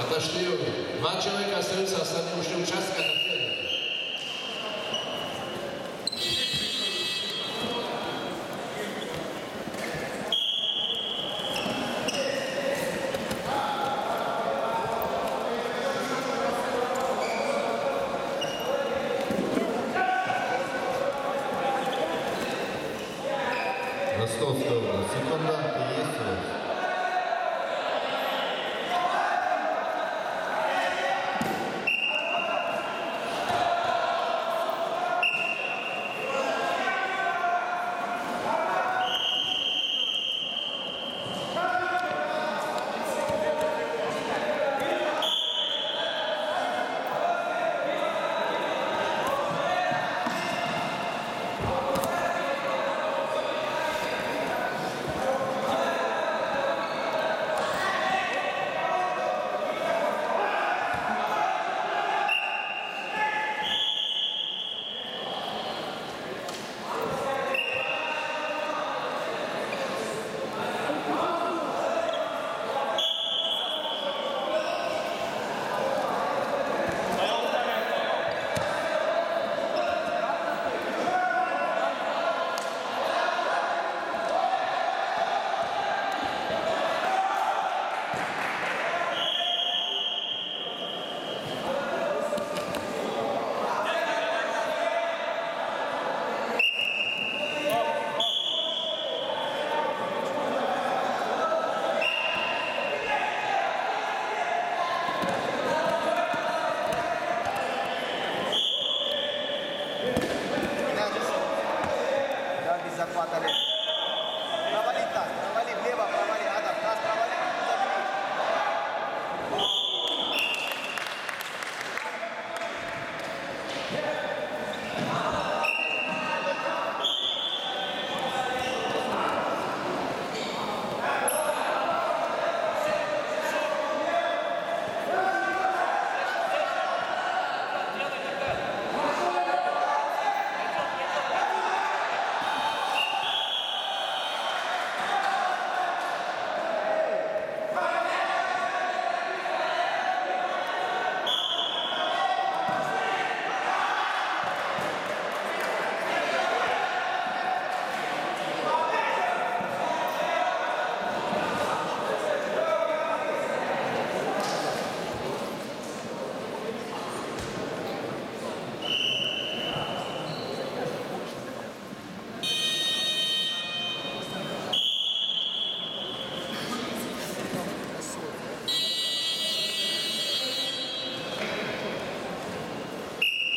אתה שנייה, מה צ'רק הסרצה עשה לנו שום צ'סקה נפל? Ростовская область. Секунданты есть у вас?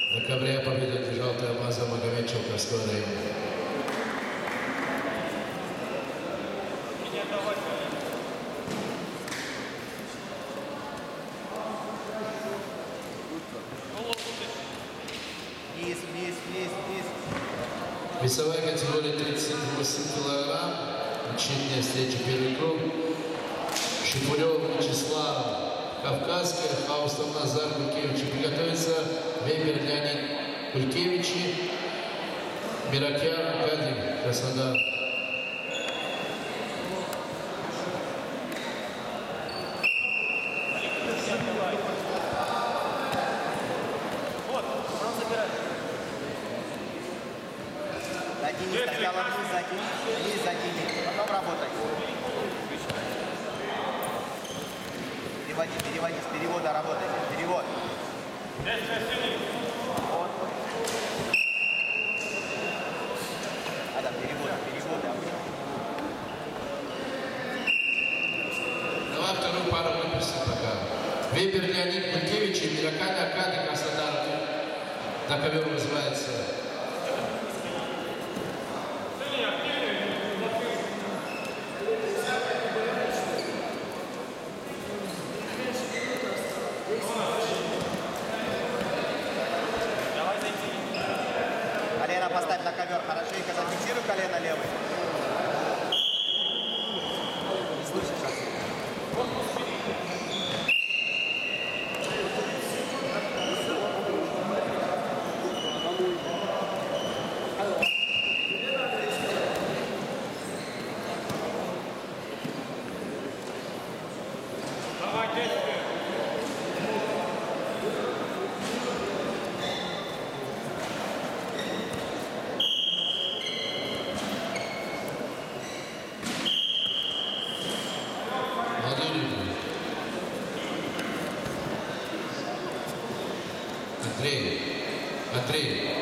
В декабре победу одержал Таймаза Магомед Челковского района. Весовая категория 38 килограмм. Учебная встреча первый круг. Шипулев Вячеслав, Кавказская, Хаустов Назар Кулькевич. Приготовится Вебер Леонид Кулькевич, Миракян Кадим, Краснодар. Затяни сначала вниз, затяни, вниз затяни, потом работай. Переводи, переводи, с перевода работайте, перевод. Вот. Адам, перевод, перевод, Давай вторую пару выпустим пока. Вебер Леонид Кулькевич и Миракан Аркадий Краснодар. На ковер вызывается. Колено поставь на ковер, хорошенько зафиксируй колено левый. Андрей, Андрей,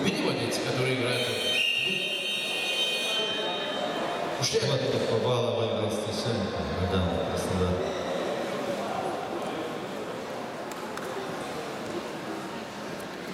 убери вот эти, которые играют. Ушли. Вот попала в Стешенко, Адам Краснодар.